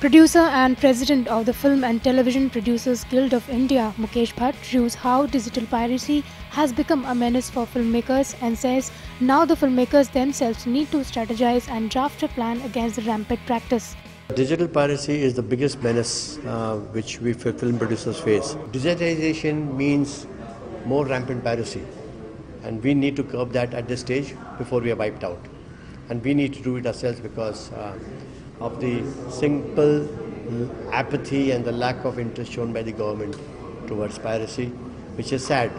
Producer and president of the Film and Television Producers Guild of India, Mukesh Bhatt, views how digital piracy has become a menace for filmmakers and says now the filmmakers themselves need to strategize and draft a plan against the rampant practice. Digital piracy is the biggest menace uh, which we film producers face. Digitization means more rampant piracy, and we need to curb that at this stage before we are wiped out. And we need to do it ourselves because. Uh, of the simple apathy and the lack of interest shown by the government towards piracy, which is sad.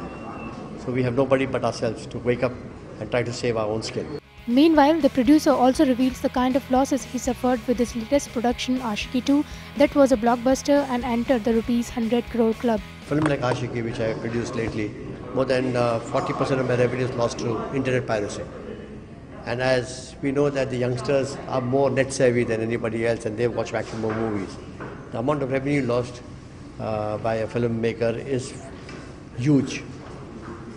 So we have nobody but ourselves to wake up and try to save our own skin. Meanwhile, the producer also reveals the kind of losses he suffered with his latest production, Aashiqui 2, that was a blockbuster and entered the rupees 100 crore club. Film like Aashiqui, which I produced lately, more than 40% uh, of my revenue is lost through internet piracy. And as we know that the youngsters are more net savvy than anybody else and they watch more movies, the amount of revenue lost uh, by a filmmaker is huge.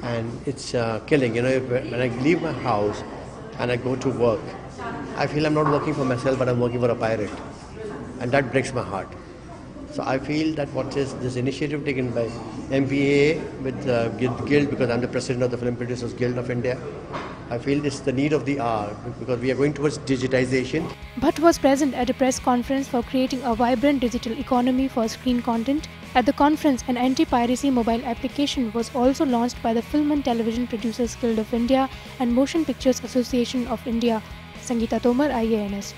And it's uh, killing. You know, if, when I leave my house and I go to work, I feel I'm not working for myself, but I'm working for a pirate. And that breaks my heart. So I feel that what is this initiative taken by MPAA with uh, Guild, because I'm the president of the Film Producers Guild of India, I feel it's the need of the hour because we are going towards digitization. Bhatt was present at a press conference for creating a vibrant digital economy for screen content. At the conference, an anti-piracy mobile application was also launched by the Film and Television Producers Guild of India and Motion Pictures Association of India. Sangeeta Tomar, IANS.